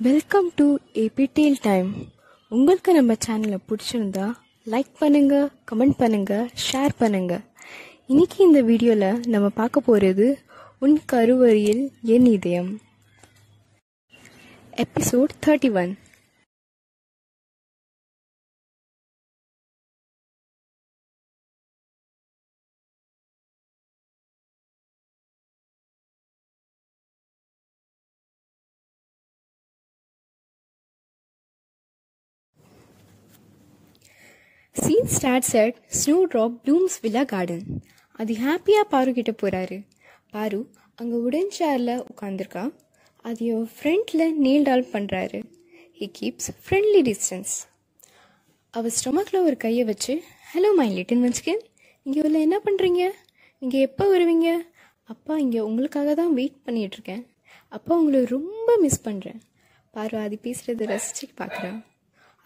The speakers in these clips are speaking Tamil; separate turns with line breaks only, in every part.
வெல்கம் டு ஏபிடிஎல் டைம் உங்களுக்கு நம்ம சேனலை பிடிச்சிருந்தா லைக் பண்ணுங்க கமெண்ட் பண்ணுங்க ஷேர் பண்ணுங்க. இன்னைக்கு இந்த வீடியோவில் நம்ம பார்க்க போகிறது உன் கருவறியில் என் இதயம். Episode thirty one scene starts at snow drop blooms villa garden அது ஹாப்பியாக பாரு கிட்ட போகிறாரு பாரு அங்கே உடன் சேரில் உட்காந்துருக்கா அது ஃப்ரண்ட்டில் நீல் டால் பண்ணுறாரு ஹி கீப்ஸ் ஃப்ரெண்ட்லி டிஸ்டன்ஸ் அவள் ஸ்டொமக்கில் ஒரு கையை வச்சு ஹலோ மை லிட்டில் வச்சுக்கேன் இங்கே உள்ள என்ன பண்ணுறீங்க நீங்கள் எப்போ வருவீங்க? அப்பா இங்கே உங்களுக்காக தான் வெயிட் பண்ணிகிட்ருக்கேன் அப்பா உங்களை ரொம்ப மிஸ் பண்ணுறேன் பாரு அது பேசுகிறத ரசிச்சு பார்க்குறேன்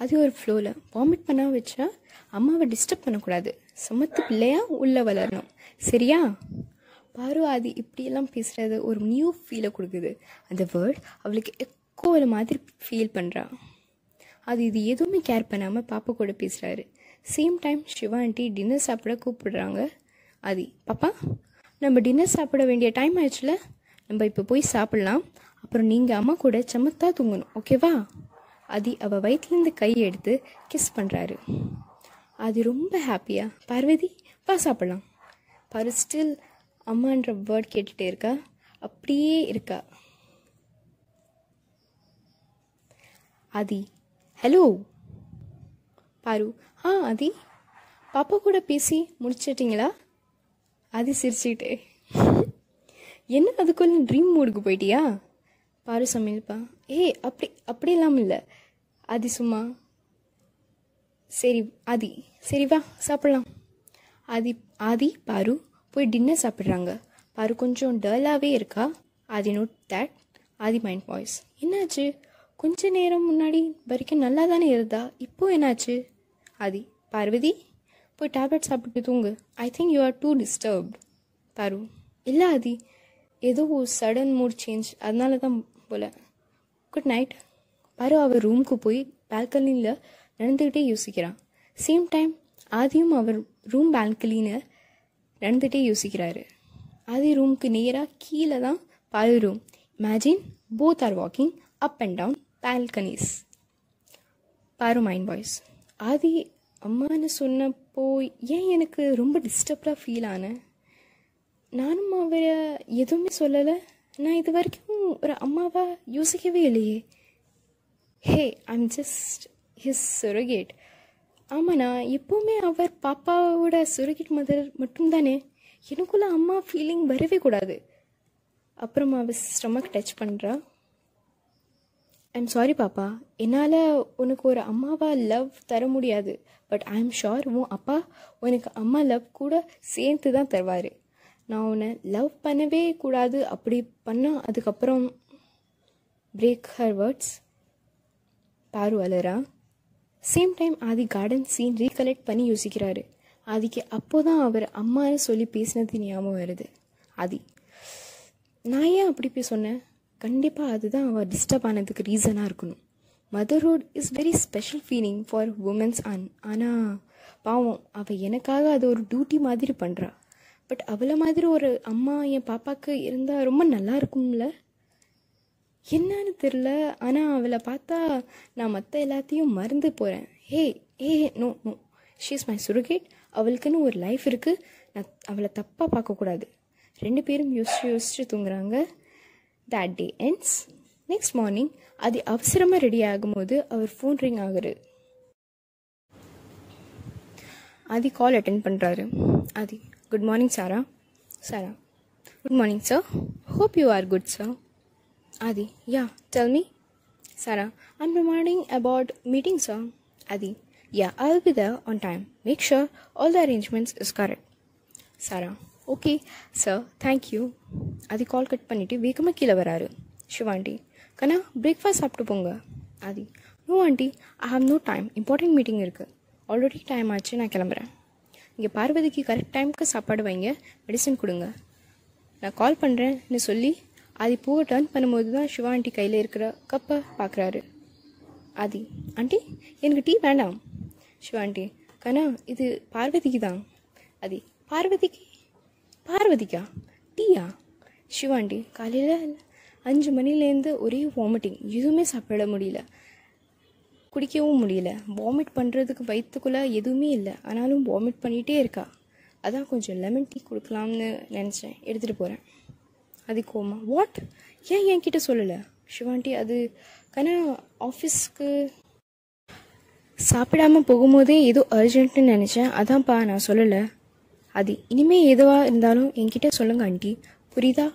அது ஒரு ஃப்ளோவில் வாமிட் பண்ண வச்சா அம்மாவை டிஸ்டர்ப் பண்ணக்கூடாது. சமத்து பிள்ளையாக உள்ளே வளரணும். சரியா? பாரு அது இப்படியெல்லாம் பேசுகிறது ஒரு நியூ ஃபீலை கொடுக்குது. அந்த வேர்ட் அவளுக்கு எக்கோவில் மாதிரி ஃபீல் பண்ணுறா அது இது எதுவுமே கேர் பண்ணாமல் பாப்பா கூட பேசுகிறாரு same time Siva aunty dinner சாப்பிட கூப்பிடுறாங்க. ஆதி பாப்பா நம்ம டின்னர் சாப்பிட வேண்டிய டைம் ஆயிடுச்சுல? நம்ம இப்போ போய் சாப்பிட்லாம். அப்புறம் நீங்கள் அம்மா கூட சமத்தா தூங்கணும். ஓகேவா அதி அவள் வயிற்றுலேருந்து கையை எடுத்து கிஸ் பண்ணுறாரு அது ரொம்ப ஹாப்பியாக பார்வதி வா சாப்பிட்லாம். பாரு ஸ்டில் அம்மான்ற வேர்ட் கேட்டுகிட்டே இருக்கா. அப்படியே இருக்கா. ஆதி ஹலோ பாரு ஆ ஆதி பாப்பா கூட பேசி முடிச்சிட்டிங்களா? ஆதி சிரிச்சுக்கிட்டே. என்ன அதுக்குள்ள ட்ரீம் மூடுக்கு போயிட்டியா? பாரு சமையல்ப்பா ஏய் அப்படி அப்படியெல்லாம் இல்லை. ஆதி சும்மா. சரி ஆதி. சரி வா சாப்பிட்லாம். ஆதி ஆதி பாரு போய் டின்னர் சாப்பிட்றாங்க. பாரு கொஞ்சம் டர்லாகவே இருக்கா? Adhi note that Adhi mind voice என்னாச்சு? கொஞ்ச நேரம் முன்னாடி வரைக்கும் நல்லா தானே இருந்தா இப்போ என்னாச்சு? ஆதி பார்வதி போய் டேப்லெட் சாப்பிட்டு தூங்கு. I think you are too disturb Paru. இல்லை ஆதி. ஏதோ சடன் மூட் சேஞ்ச் அதனால தான் போல். குட் நைட் பாரு அவர் ரூமுக்கு போய் பால்கனியில் நடந்துக்கிட்டே யோசிக்கிறான். சேம் டைம் ஆதியும் அவர் ரூம் பால்கனியில் நடந்துகிட்டே யோசிக்கிறாரு. ஆதி ரூமுக்கு நேராக கீழே தான் பாரு room imagine both are walking up and down balconies பாரு மைண்ட் பாய்ஸ் ஆதி அம்மான்னு சொன்னப்போ ஏன் எனக்கு ரொம்ப டிஸ்டர்ப்டாக ஃபீல் ஆனேன் நானும் அவரை எதுவுமே சொல்லலை. நான் இது வரைக்கும் ஒரு அம்மாவாக யோசிக்கவே இல்லையே. Hey I'm just his surrogate ஆமாண்ணா எப்போவுமே அவர் பாப்பாவோட சுரகேட் மதர் மட்டும்தானே. எனக்குள்ள அம்மா ஃபீலிங் வரவே கூடாது. அப்புறம் அவள் ஸ்டமக் டச் பண்ணுறா ஐம் சாரி பாப்பா என்னால் உனக்கு ஒரு அம்மாவா லவ் தர முடியாது. பட் ஐ எம் ஷோர் உன் அப்பா உனக்கு அம்மா லவ் கூட சேர்த்து தான் தருவார். நான் உன்னை லவ் பண்ணவே கூடாது. அப்படி பண்ணால் அதுக்கப்புறம் பிரேக் ஹர் வேர்ட்ஸ் பாரு அலரா. Same time Adhi garden scene recollect பண்ணி யோசிக்கிறாரு. ஆதிக்கு அப்போ தான் அவர் அம்மான்னு சொல்லி பேசினது ஞாபகம் வருது. ஆதி நான் ஏன் அப்படி போய் சொன்னேன்? கண்டிப்பாக அதுதான் அவள் டிஸ்டர்ப் ஆனதுக்கு ரீசனாக இருக்கணும். Motherhood is very special feeling for womens an ஆனால் பாவம் அவள் எனக்காக அது ஒரு டியூட்டி மாதிரி பண்ணுறா பட் அவளை மாதிரி ஒரு அம்மா என் பாப்பாவுக்கு இருந்தால் ரொம்ப நல்லா இருக்கும்ல? என்னன்னு தெரில ஆனால் அவளை பார்த்தா நான் மற்ற எல்லாத்தையும் மறந்து போகிறேன் hey a no no she is my surrogate அவளுக்குன்னு ஒரு லைஃப் இருக்குது நான் அவளை தப்பாக பார்க்கக்கூடாது. ரெண்டு பேரும் யோசிச்சு யோசிச்சு தூங்குறாங்க. That day ends next morning அது அவசரமாக ரெடி ஆகும்போது அவர் ஃபோன் ரிங் ஆகுது. ஆதி கால் அட்டென்ட் பண்ணுறாரு Adhi Good morning Sara Sara good morning sir hope you are good sir Adi, yeah, tell me. Sarah, I'm reminding about meeting, sir. Adi, yeah, I'll be there on time. Make sure all the arrangements is correct. Sarah, okay, sir, thank you. Adi call cut பண்ணிவிட்டு வேகமாக கீழே வராரு சிவாண்டி கண்ணா பிரேக்ஃபாஸ்ட் சாப்பிட்டு போங்க Adi no aunty I have no time important meeting இருக்குது ஆல்ரெடி டைம் ஆச்சு நான் கிளம்புறேன் இங்கே பார்வதிக்கு கரெக்ட் டைமுக்கு சாப்பாடு வைங்க மெடிசன் கொடுங்க. நான் கால் பண்ணுறேன்னு சொல்லி அது போக டர்ன் பண்ணும்போது தான் சிவா ஆண்டி கையில் இருக்கிற கப்பை பார்க்குறாரு ஆதி ஆண்டி எனக்கு டீ வேண்டாம். சிவா ஆண்டி கண்ணா இது பார்வதிக்கு தான் ஆதி பார்வதிக்கு பார்வதிக்கா? டீயா? சிவாண்டி காலையில் அஞ்சு மணிலேருந்து ஒரே வாமிட்டிங் எதுவுமே சாப்பிட முடியல. குடிக்கவும் முடியல. வாமிட் பண்ணுறதுக்கு வயிற்றுக்குள்ளே எதுவுமே இல்லை. ஆனாலும் வாமிட் பண்ணிகிட்டே இருக்கா. அதான் கொஞ்சம் லெமன் டீ கொடுக்கலாம்னு நினச்சேன். எடுத்துகிட்டு போகிறேன் அது கோமா. வாட் ஏன் என்கிட்ட சொல்லலை? ஷிவாண்டி அது கண்ணா ஆஃபீஸ்க்கு சாப்பிடாம போகும்போதே ஏதோ அர்ஜென்ட்னு நினச்சேன். அதான்ப்பா நான் சொல்லலை. அது இனிமேல் எதுவாக இருந்தாலும் என்கிட்ட சொல்லுங்க ஆண்டி. புரியுதா?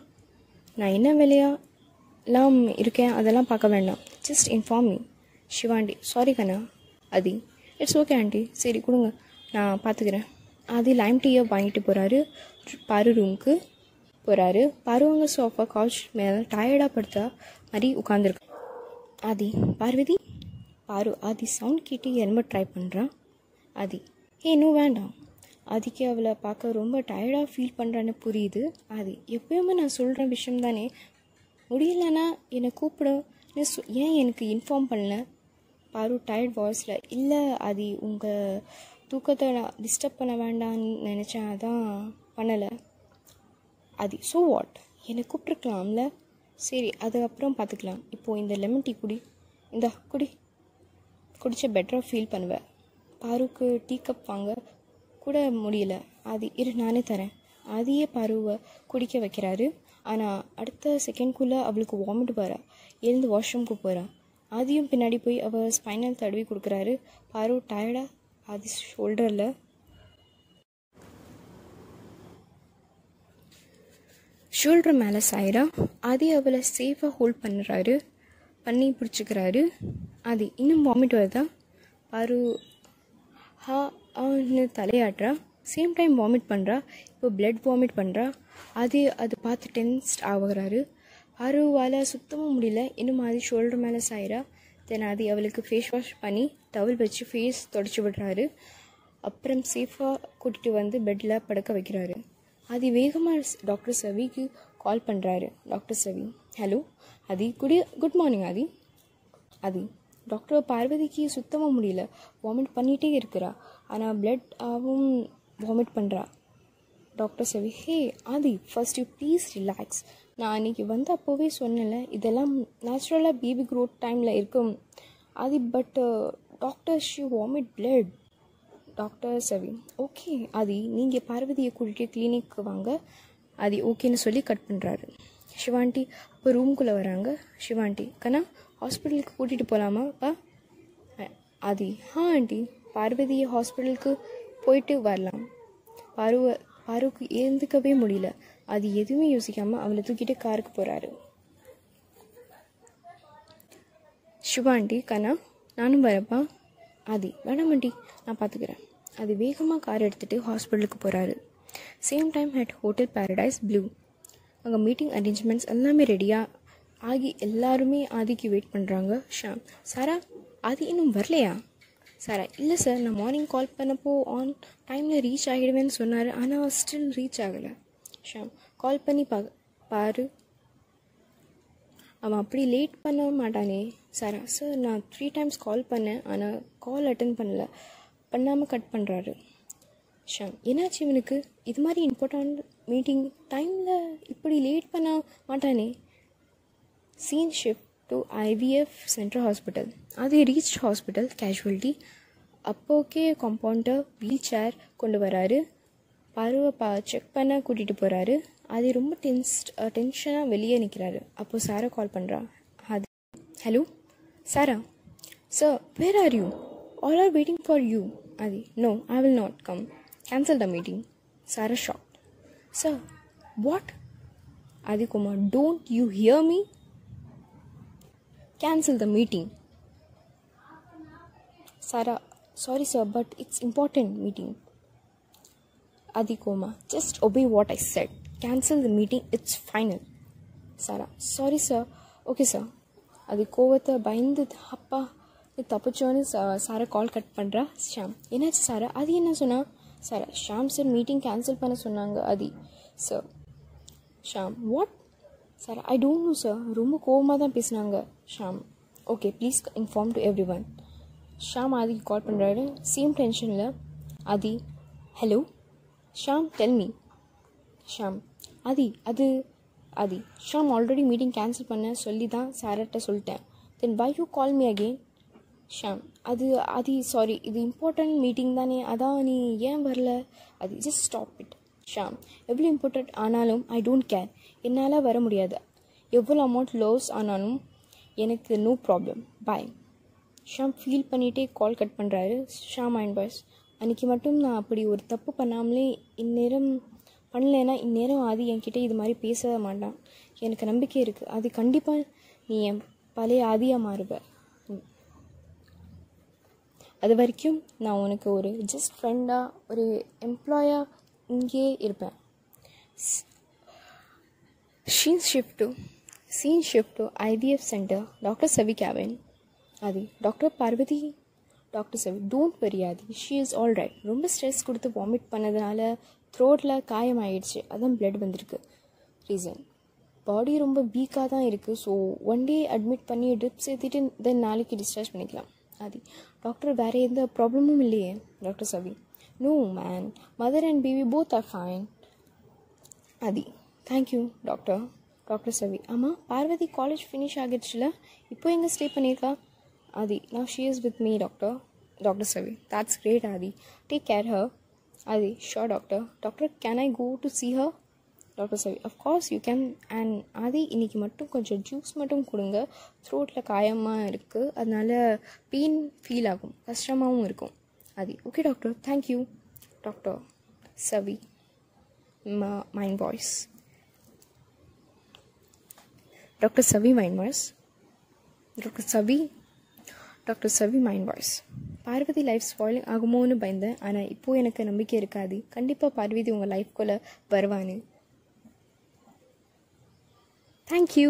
நான் என்ன வேலையாலாம் இருக்கேன் அதெல்லாம் பார்க்க வேண்டாம். ஜஸ்ட் இன்ஃபார்ம் மீ சிவாண்டி. சாரி கண்ணா. அதி. இட்ஸ் ஓகே ஆண்டி சரி கொடுங்க. நான் பார்த்துக்கிறேன் ஆதி லைம் டீயை வாங்கிட்டு போகிறாரு பாரு ரூமுக்கு போகிறாரு பாரு அங்கே சோஃபா கவுச் மேலே டயர்டாக படுத்தா மாதிரி உட்காந்துருக்கு ஆதி பார்வதி. பாரு ஆதி சவுண்ட் கேட்டு என்ன ட்ரை பண்ணுறான் ஆதி ஏ இன்னும் வேண்டாம். ஆதிக்கு அவளை பார்க்க ரொம்ப டயர்டாக ஃபீல் பண்ணுறான்னு புரியுது. ஆதி எப்பயுமே நான் சொல்கிற விஷயம் தானே. முடியலன்னா என்னை கூப்பிட. சொ ஏன் எனக்கு இன்ஃபார்ம் பண்ணல? பாரு டயர்ட் வாய்ஸில் இல்லை அது உங்கள் தூக்கத்தை நான் டிஸ்டர்ப் பண்ண வேண்டாம்னு நினச்சேன். அதான் பண்ணலை. அது ஸோ வாட் என்னை கூப்பிட்ருக்கலாம்ல சரி அதுக்கப்புறம் பார்த்துக்கலாம் இப்போது இந்த லெமன் டீ குடி. இந்த குடி. குடிச்ச பெட்டராக ஃபீல் பண்ணுவேன் பாருக்கு டீ கப் வாங்க. கூட முடியல. அது இரு நானே தரேன். அதையே பருவை குடிக்க வைக்கிறாரு. ஆனால் அடுத்த செகண்ட்குள்ளே அவளுக்கு வாமிட் வரா. எழுந்து வாஷ்ரூம்க்கு போகிறா ஆதியும் பின்னாடி போய் அவள் ஸ்பைனல் தடவி கொடுக்குறாரு. பாரு டயர்டாக ஆதி ஷோல்டரில் ஷோல்டர் மேலே சாயிரா ஆதி அவளை சேஃபாக ஹோல்ட் பண்ணுறாரு பண்ணி பிடிச்சிக்கிறாரு. ஆதி இன்னும் வாமிட் வருதா? பாரு ஹா ஆன்னு தலையாட்டுறா. சேம் டைம் வாமிட் பண்ணுறா இப்போ பிளட் வாமிட் பண்ணுறா அது அது பார்த்து டென்ஸ்ட் ஆகுறாரு. அருவால் சுத்தமாக முடியல. இன்னும் அது ஷோல்டர் மேலே சாயிரா தென் அது அவளுக்கு ஃபேஸ் வாஷ் பண்ணி டவல் வச்சு ஃபேஸ் தொடச்சி விடுறாரு. அப்புறம் சேஃபாக கூட்டிகிட்டு வந்து பெட்டில் படுக்க வைக்கிறாரு. அது வேகமாக டாக்டர் சவிக்கு கால் பண்ணுறாரு டாக்டர் சவி ஹலோ அதி குடி குட் மார்னிங் ஆதி அதி டாக்டர் பார்வதிக்கு சுத்தமாக முடியல. வாமிட் பண்ணிகிட்டே இருக்கிறா. ஆனால் பிளட் ஆகும் வாமிட் பண்ணுறா doctor Savi hey Adhi first you please relax நான் அன்றைக்கி வந்து அப்போவே சொன்னேன்ல இதெல்லாம் நேச்சுரலாக பேபி க்ரோத் டைமில் இருக்கும். Adhi but doctor she vomit blood doctor Savi okay Adhi நீங்கள் பார்வதியை கூட்டிகிட்டு கிளினிக்கு வாங்க. ஆதி ஓகேன்னு சொல்லி கட் பண்ணுறாரு சிவாண்டி இப்போ ரூம்குள்ளே வராங்க. சிவாண்டி கண்ணா ஹாஸ்பிட்டலுக்கு கூட்டிகிட்டு போகலாமாப்பா ஆதி ஹா ஆண்டி பார்வதியை ஹாஸ்பிட்டலுக்கு போயிட்டு வரலாம். பருவ பருவுக்கு ஏந்துக்கவே முடியல. அது எதுவுமே யோசிக்காமல் அவளை தூக்கிட்டு காருக்கு போகிறாரு சிவாண்டி கண்ணா நானும் வரப்பா ஆதி வேணாமண்டி நான் பார்த்துக்கிறேன் அது வேகமாக கார் எடுத்துகிட்டு ஹாஸ்பிட்டலுக்கு போகிறாரு same time at hotel paradise blue. அங்கே மீட்டிங் அரேஞ்ச்மெண்ட்ஸ் எல்லாமே ரெடியாக ஆகி எல்லாருமே ஆதிக்கு வெயிட் பண்ணுறாங்க ஷாம் சாரா ஆதி இன்னும் வரலையா? சாரா இல்லை சார் நான் மார்னிங் கால் பண்ணப்போ ஆன் டைமில் ரீச் ஆகிடுவேன்னு சொன்னார். ஆனால் ஸ்டில் ரீச் ஆகலை. ஷாம் கால் பண்ணி பா பாரு. அவன் அப்படி லேட் பண்ண மாட்டானே. சாரா சார் நான் த்ரீ டைம்ஸ் கால் பண்ணேன். ஆனால் கால் அட்டன் பண்ணல. பண்ணாமல் கட் பண்ணுறாரு ஷாம் என்னாச்சு இவனுக்கு? இது மாதிரி இம்பார்ட்டண்ட் மீட்டிங் டைமில் இப்படி லேட் பண்ண மாட்டானே. Scene shift to IVF central hospital அது ரீச் ஹாஸ்பிட்டல் கேஷுவல்டி அப்போக்கே காம்பவுண்டர் வீல் சேர் கொண்டு வராரு பருவை பா செக் பண்ண கூட்டிகிட்டு போகிறாரு அது ரொம்ப டென்ஸ் டென்ஷனாக வெளியே நிற்கிறாரு அப்போது சாரை கால் பண்ணுறா அது hello Sarah sir where are you all are waiting for you அது no I will not come cancel the meeting Sarah shock sir what Adhikumar don't you hear me cancel the meeting. Sarah, sorry sir, but it's important meeting. Adikoma, just obey what I said. Cancel the meeting, it's final. Sarah, sorry sir. Okay sir. அது கோவத்தை பயந்து அப்பா தப்பிச்சோன்னு சாரா கால் கட் பண்ணுறா ஷாம் என்னாச்சு சாரா அது என்ன சொன்னா Sara Sham sir meeting cancel பண்ண சொன்னாங்க அதி sir Sham what sir I don't know sir ரொம்ப கோவமாக தான் பேசினாங்க Sham. Okay please inform to everyone Sham ஆதிக்கு கால் பண்ணுறாரு சேம் டென்ஷனில் Adhi hello Sham tell me Sham Adhi அது Adhi Sham already meeting cancel பண்ண சொல்லி தான் சார்கிட்ட சொல்லிட்டேன். Then bye you call me again Sham அது ஆதி சாரி இது இம்பார்ட்டன்ட் மீட்டிங் தானே. அதான் நீ ஏன் வரல? அது ஜஸ்ட் ஸ்டாப் இட் ஷாம் எவ்வளோ இம்பார்ட்டன்ட் ஆனாலும் ஐ டோன்ட் கேர் என்னால் வர முடியாது. எவ்வளோ அமௌண்ட் லாஸ் ஆனாலும் எனக்கு no problem bye Sham feel பண்ணிகிட்டே கால் கட் பண்ணுறாரு ஷாம் அண்ட் பாய்ஸ் அன்றைக்கி மட்டும் நான் அப்படி ஒரு தப்பு பண்ணாமலே இந்நேரம் பண்ணலைன்னா இந்நேரம் ஆதி என்கிட்ட இது மாதிரி பேச மாட்டான். எனக்கு நம்பிக்கை இருக்குது அது கண்டிப்பாக நீ என் பழைய ஆதியாக மாறுவ. அது வரைக்கும் நான் உனக்கு ஒரு ஜஸ்ட் ஃப்ரெண்டாக ஒரு எம்ப்ளாயாக இங்கே இருப்பேன். Scene shift scene scene shift centre doctor center. Dr. அது doctor Parvathi doctor Savi don't பெரியாதி Adhi she is all right ரொம்ப ஸ்ட்ரெஸ் கொடுத்து வாமிட் பண்ணதுனால த்ரோட்டில் காயம் ஆயிடுச்சு அதான் பிளட் வந்திருக்கு. ரீசன் பாடி ரொம்ப வீக்காக தான் இருக்குது ஸோ ஒன் டே அட்மிட் பண்ணி ட்ரிப்ஸ் ஏற்றிட்டு தென் நாளைக்கு டிஸ்சார்ஜ் பண்ணிக்கலாம். அது டாக்டர் வேறு எந்த ப்ராப்ளமும் இல்லையே doctor Savi no man mother and baby both are Adi. Thank you doctor doctor Savi ஆமாம் பார்வதி காலேஜ் ஃபினிஷ் ஆகிடுச்சுல? இப்போ எங்கே ஸ்டே பண்ணியிருக்கா? ஆதி நான் she with me doctor doctor Savi that's great Adhi take care her Adhi sure doctor doctor can I go to see her doctor Savi of course you can and Adhi இன்னைக்கு மட்டும் கொஞ்சம் ஜூஸ் மட்டும் கொடுங்க. த்ரோட்டில் காயமாக இருக்குது அதனால் பெயின் ஃபீல் ஆகும். கஷ்டமாகவும் இருக்கும். Aadhi okay doctor thank you doctor Savi Ma- Mind Voice. Dr. Savi Mind Voice. Dr. Savi doctor Savi mind voice Parvathi life spoiling ஆகுமோன்னு பயந்தேன் ஆனால் இப்போது எனக்கு நம்பிக்கை இருக்காது கண்டிப்பாக பார்வதி உங்கள் லைஃப்குள்ளே வருவான்னு தேங்க்யூ